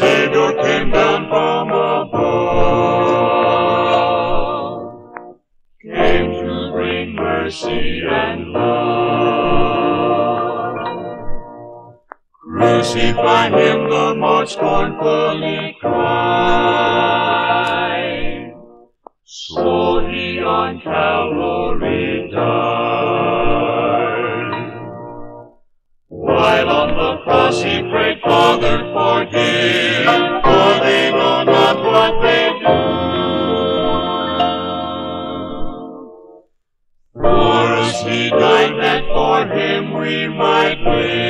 Savior came down from above, came to bring mercy and love. Crucify him, the mob scornfully cried. So he on Calvary died. While on the cross he prayed, Father, know not what they do. For us he died that for him we might live.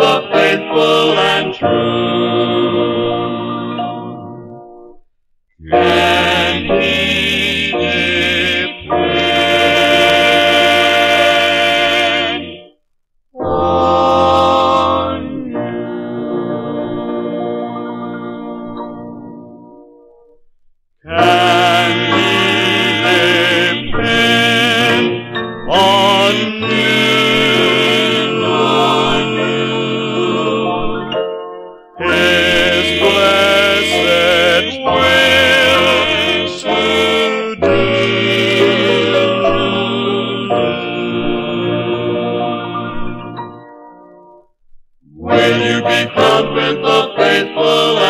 And he Can he depend on you? you be found with the faithful.